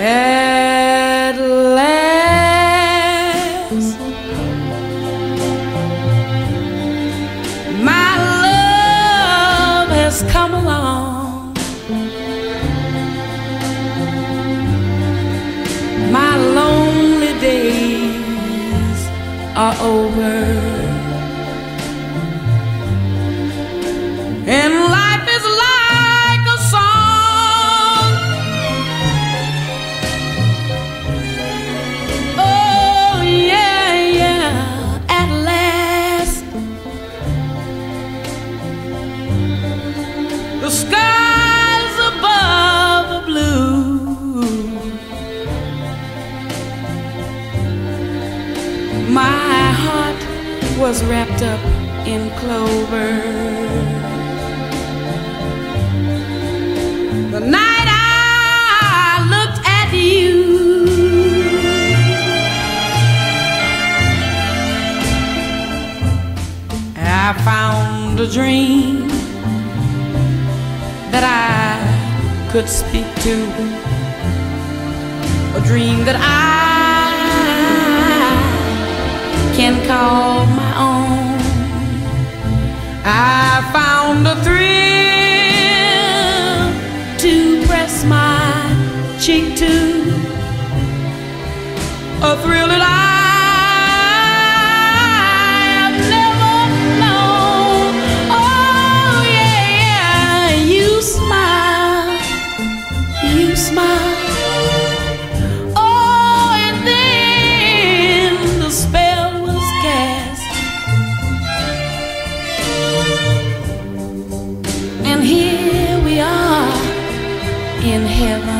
at last. My love has come along. My lonely days are over. And The skies above the blue. My heart was wrapped up in clover. The night I looked at you, I found a dream could speak to, a dream that I can call my own. I found a thrill to press my cheek to, a thrill in heaven.